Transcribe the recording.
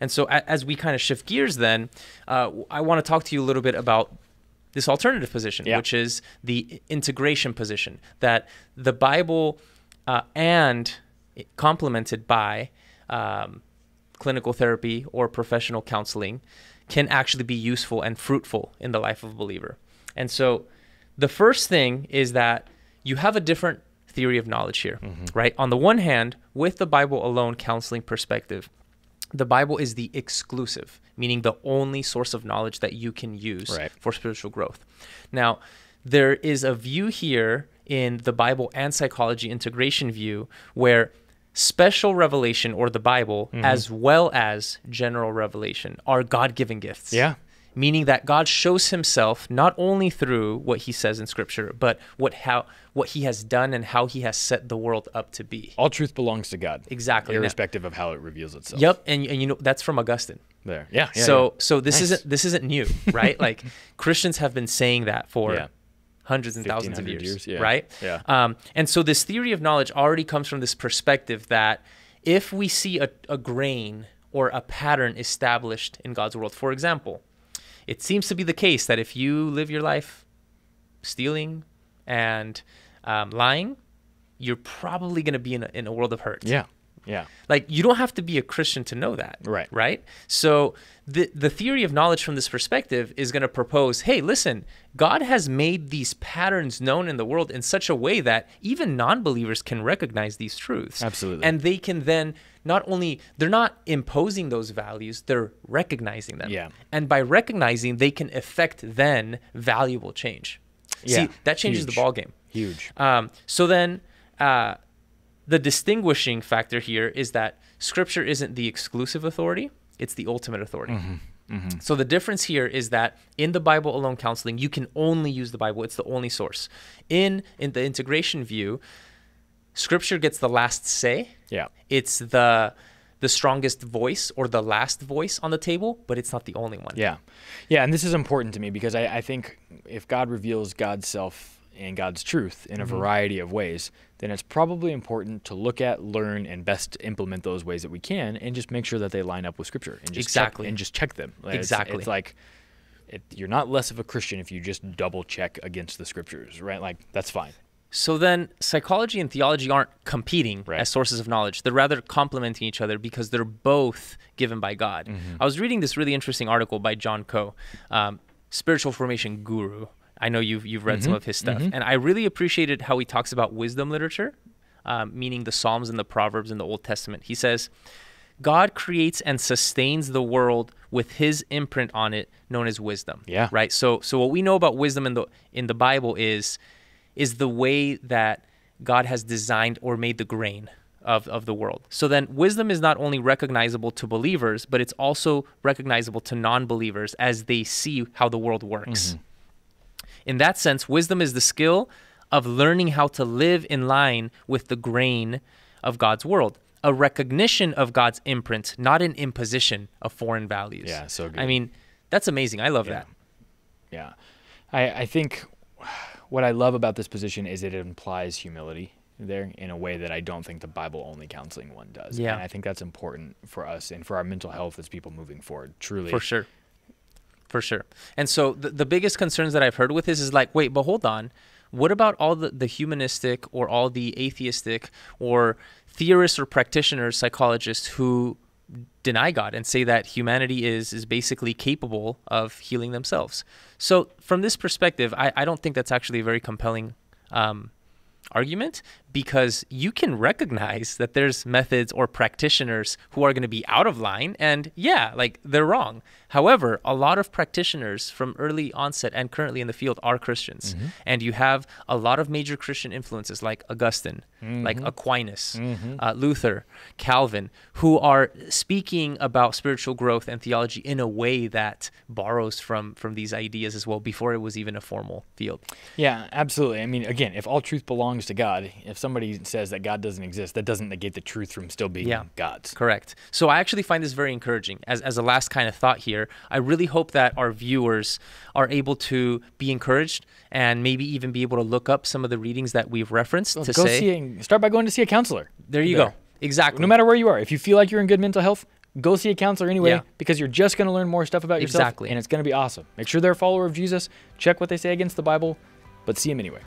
And so, as we kind of shift gears, then uh, I want to talk to you a little bit about this alternative position, Yeah. which is the integration position that the Bible uh, and complemented by um, clinical therapy or professional counseling can actually be useful and fruitful in the life of a believer. And so, the first thing is that you have a different theory of knowledge here, right? On the one hand, with the Bible alone counseling perspective, the Bible is the exclusive, meaning the only source of knowledge that you can use Right. for spiritual growth. Now, there is a view here in the Bible and psychology integration view where special revelation or the Bible, mm-hmm. as well as general revelation, are God given gifts. Yeah. Meaning that God shows himself not only through what he says in scripture, but what how what he has done and how he has set the world up to be. All truth belongs to God. Exactly. Now- Irrespective of how it reveals itself. Yep, and, and you know that's from Augustine. There. Yeah. yeah, so yeah. so this Nice. isn't this isn't new, right? like Christians have been saying that for Yeah. hundreds and thousands of years, years, yeah. right? Yeah. Um, and so this theory of knowledge already comes from this perspective that if we see a, a grain or a pattern established in God's world, for example, it seems to be the case that if you live your life stealing and um, lying, you're probably going to be in a, in a world of hurt. Yeah. Yeah. Like you don't have to be a Christian to know that. Right. Right? So the the theory of knowledge from this perspective is going to propose, hey, listen, God has made these patterns known in the world in such a way that even non-believers can recognize these truths. Absolutely. And they can then not only they're not imposing those values, they're recognizing them. Yeah. And by recognizing, they can effect then valuable change. Yeah. See, that changes Huge. the ball game. Huge. Um, so then, uh, the distinguishing factor here is that Scripture isn't the exclusive authority; it's the ultimate authority. Mm-hmm. Mm-hmm. So the difference here is that in the Bible alone counseling, you can only use the Bible; it's the only source. In in the integration view, Scripture gets the last say. Yeah. It's the the strongest voice or the last voice on the table, but it's not the only one. Yeah. Yeah. And this is important to me because I, I think if God reveals God's self and God's truth in a Mm-hmm. variety of ways, then it's probably important to look at, learn, and best implement those ways that we can and just make sure that they line up with Scripture and just Exactly. check, and just check them. Like, it's- Exactly. It's, like it, you're not less of a Christian if you just double check against the Scriptures, right? Like that's fine. So then, psychology and theology aren't competing Right. as sources of knowledge. They're rather complementing each other because they're both given by God. Mm-hmm. I was reading this really interesting article by John Coe, um, spiritual formation guru. I know you've you've read some Mm-hmm. of his stuff, and I really appreciated how he talks about wisdom literature, um, meaning the Psalms and the Proverbs in the Old Testament. He says. God creates and sustains the world with his imprint on it known as wisdom. Yeah. Right? So so what we know about wisdom in the in the Bible is is the way that God has designed or made the grain of, of the world. So then wisdom is not only recognizable to believers, but it's also recognizable to non-believers as they see how the world works. In that sense, wisdom is the skill of learning how to live in line with the grain of God's world. A recognition of God's imprint, not an imposition of foreign values. Yeah, so good. I mean, that's amazing. I love Yeah. that. Yeah. I, I think what I love about this position is it implies humility there in a way that I don't think the Bible only counseling one does. Yeah. And I think that's important for us and for our mental health as people moving forward. Truly. For sure. For sure. And so the, the biggest concerns that I've heard with this is like, wait, but hold on. What about all the, the humanistic or all the atheistic or theorists or practitioners, psychologists who deny God and say that humanity is is basically capable of healing themselves? So from this perspective, I, I don't think that's actually a very compelling um, argument because you can recognize that there's methods or practitioners who are going to be out of line and yeah like they're wrong however a lot of practitioners from early onset and currently in the field are christians mm-hmm. and you have a lot of major christian influences like augustine mm-hmm. like aquinas mm-hmm. uh, luther calvin who are speaking about spiritual growth and theology in a way that borrows from from these ideas as well before it was even a formal field Yeah, absolutely. I mean, again, if all truth belongs to God, if somebody says that God doesn't exist, that doesn't negate the truth from still being Yeah. God's. Correct. So I actually find this very encouraging. As, as a last kind of thought here, I really hope that our viewers are able to be encouraged and maybe even be able to look up some of the readings that we've referenced to go say, a, start by going to see a counselor. there you There. go. Exactly. No matter where you are, if you feel like you're in good mental health, go see a counselor anyway Yeah. because you're just going to learn more stuff about yourself Exactly. and it's going to be awesome. Make sure they're a follower of Jesus. Check what they say against the Bible, but see them anyway.